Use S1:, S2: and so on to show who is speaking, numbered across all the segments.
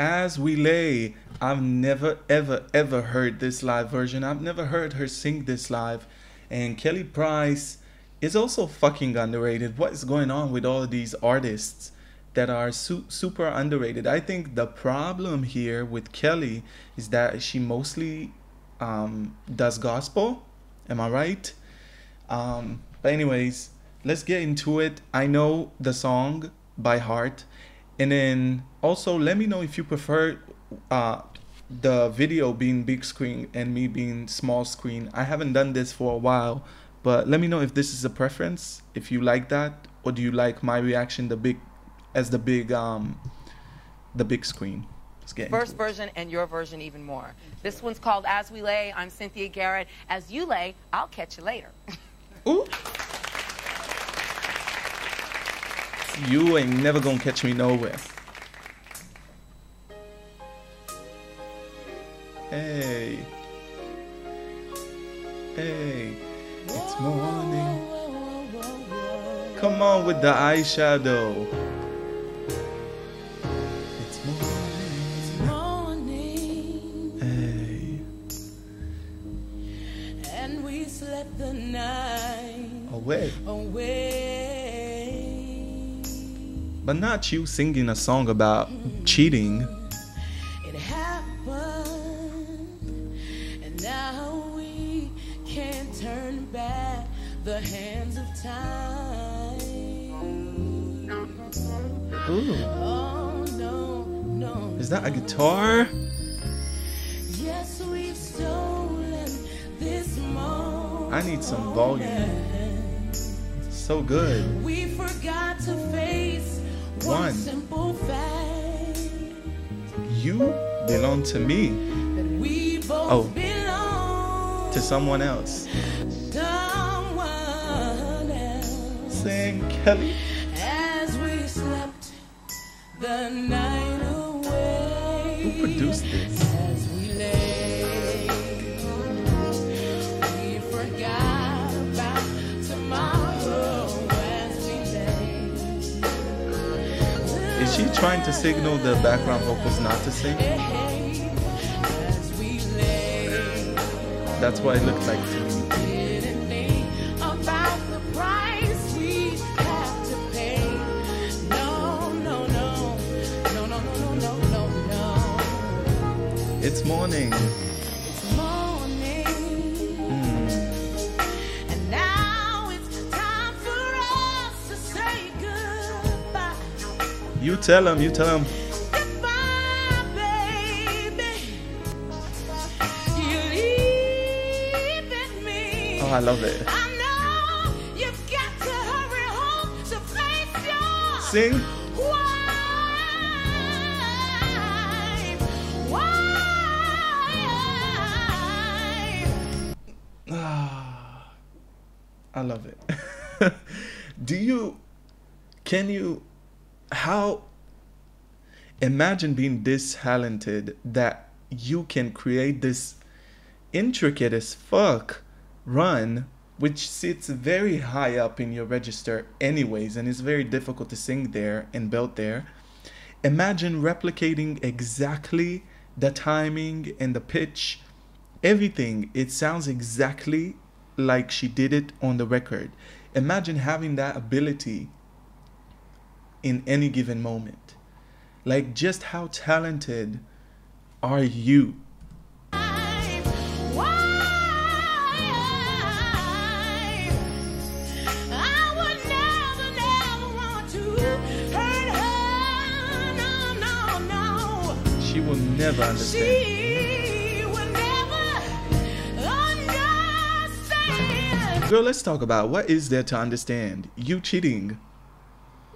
S1: As We Lay. I've never, ever, ever heard this live version. I've never heard her sing this live. And Kelly Price is also fucking underrated. What is going on with all these artists that are su- super underrated? I think the problem here with Kelly is that she mostly um, does gospel. Am I right? Um, but, anyways, let's get into it. I know the song by heart. And then also let me know if you prefer uh, the video being big screen and me being small screen. I haven't done this for a while, but let me know if this is a preference, if you like that, or do you like my reaction the big as the big um the big screen.
S2: First version and your version even more. This one's called As We Lay. I'm Cynthia Garrett. As you lay, I'll catch you later.
S1: Ooh. You ain't never gonna catch me nowhere. Hey. Hey. It's morning. Come on with the eyeshadow. It's morning. Hey.
S3: And we slept the night
S1: Away.
S3: away.
S1: But not you singing a song about cheating.
S3: It happened, and now we can't turn back the hands of time.
S1: Ooh.
S3: Oh no, no.
S1: Is that a guitar?
S3: Yes, we've stolen this moment.
S1: I need some volume. So good. One.
S3: simple fact
S1: You belong to me,
S3: that we both
S1: Oh.
S3: belong
S1: to someone else.
S3: someone else.
S1: Sing Kelly.
S3: As we slept the night away.
S1: Who produced this? Is she trying to signal the background vocals not to sing? That's what it looked like to me.
S3: Didn't think
S1: You tell him. You tell him. Oh, I love it. Sing. Ah, I love it. Do you, can you how, imagine being this talented that you can create this intricate as fuck run, which sits very high up in your register, anyways, and it's very difficult to sing there and belt there. Imagine replicating exactly the timing and the pitch everything it sounds exactly like she did it on the record imagine having that ability in any given moment. Like just how talented are you? She will never understand. girl let's talk about what is there to understand? You cheating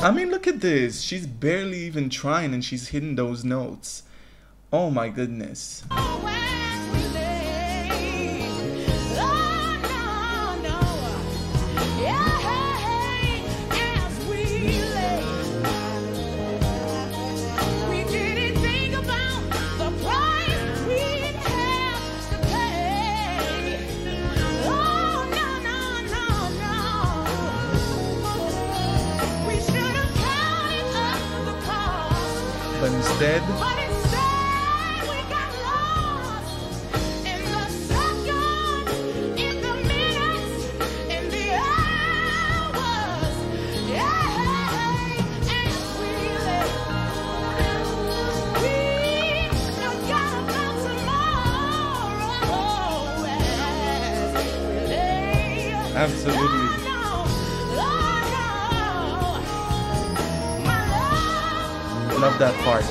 S1: I mean, look at this. She's barely even trying and she's hitting those notes. Oh my goodness.
S3: Oh, as
S1: But instead,
S3: But instead
S1: Love that part.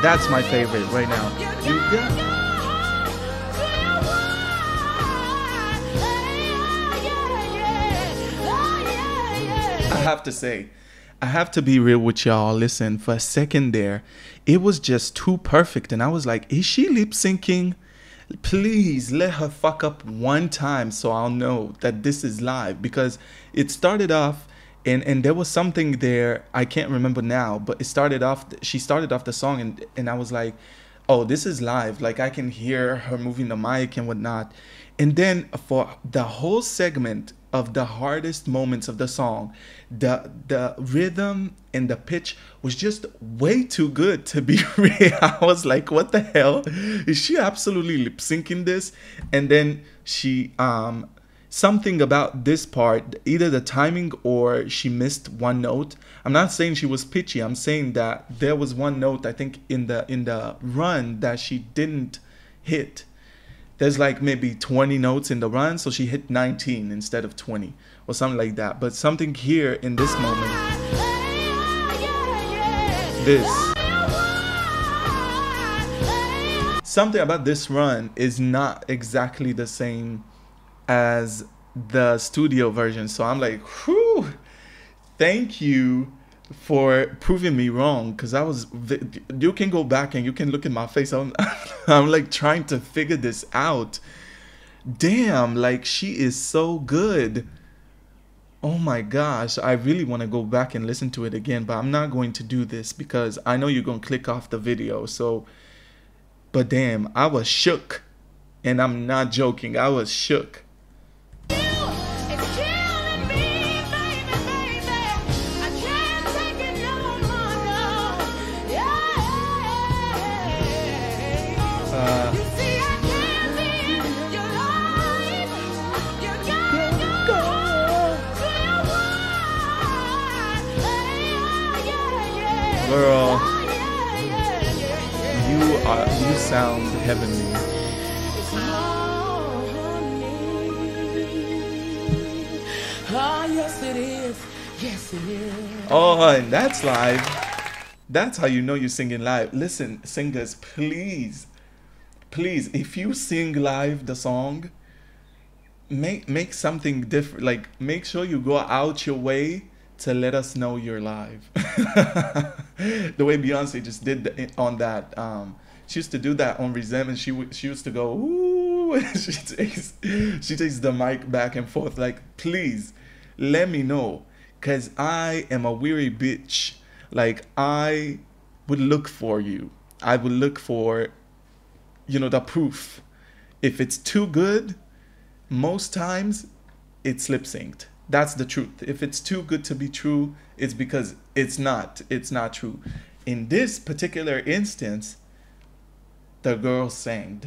S1: That's my favorite right now. You got I have to say, I have to be real with y'all. Listen, for a second there, it was just too perfect. And I was like, is she lip syncing? Please let her fuck up one time so I'll know that this is live. Because it started off and, and there was something there, I can't remember now, but it started off, she started off the song and, and I was like, oh, this is live. Like I can hear her moving the mic and whatnot. And then for the whole segment of the hardest moments of the song, the the rhythm and the pitch was just way too good to be real. I was like, what the hell? Is she absolutely lip syncing this? And then she um something about this part, either the timing or she missed one note. I'm not saying she was pitchy. I'm saying that there was one note I think in the in the run that she didn't hit. There's like maybe 20 notes in the run, so she hit 19 instead of 20 or something like that. But something here in this moment, this something about this run is not exactly the same as the studio version. So I'm like, whew, thank you for proving me wrong because I was you can go back and you can look at my face. I'm, I'm like trying to figure this out. Damn like she is so good. Oh my gosh I really want to go back and listen to it again but I'm not going to do this because I know you're going to click off the video so. But damn I was shook. And I'm not joking I was shook you you sound heavenly.
S3: Oh, yes, it is. Yes, it is.
S1: Oh, and that's live. That's how you know you're singing live. Listen, singers, please, please, if you sing live the song, make make something different. Like make sure you go out your way to let us know you're live. the way Beyonce just did the, on that. Um, she used to do that on Resentment. She she used to go ooh. she takes she takes the mic back and forth. Like please, let me know, cause I am a weary bitch. Like I would look for you. I would look for, you know, the proof. If it's too good, most times it's lip synced. That's the truth. If it's too good to be true, it's because it's not. It's not true. In this particular instance, the girl sang.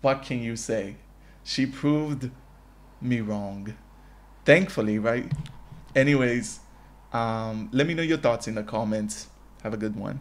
S1: What can you say? She proved me wrong. Thankfully, right? Anyways, um, let me know your thoughts in the comments. Have a good one.